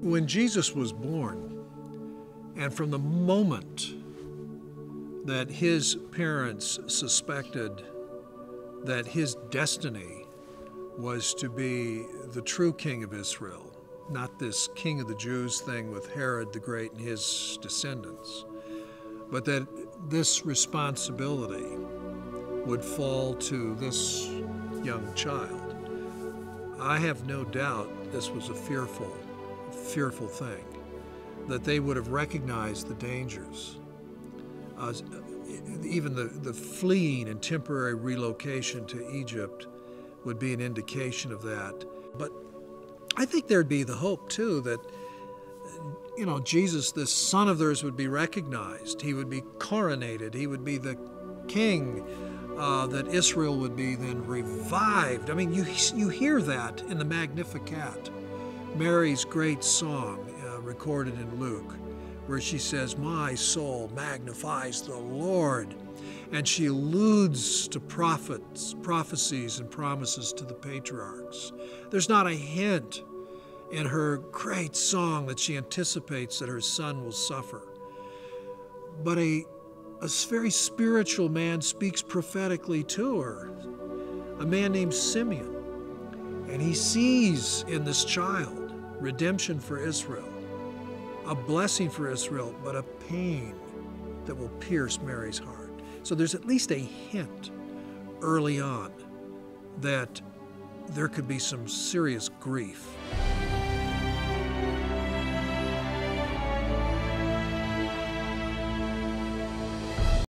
When Jesus was born, and from the moment that his parents suspected that his destiny was to be the true king of Israel, not this king of the Jews thing with Herod the Great and his descendants, but that this responsibility would fall to this young child. I have no doubt this was a fearful, fearful thing, that they would have recognized the dangers. Uh, even the, the fleeing and temporary relocation to Egypt would be an indication of that. But I think there'd be the hope, too, that, you know, Jesus, this son of theirs, would be recognized. He would be coronated. He would be the king. Uh, that Israel would be then revived. I mean, you, you hear that in the Magnificat, Mary's great song uh, recorded in Luke where she says, My soul magnifies the Lord. And she alludes to prophets, prophecies, and promises to the patriarchs. There's not a hint in her great song that she anticipates that her son will suffer. But a, a very spiritual man speaks prophetically to her, a man named Simeon. And he sees in this child redemption for Israel a blessing for Israel, but a pain that will pierce Mary's heart. So there's at least a hint early on that there could be some serious grief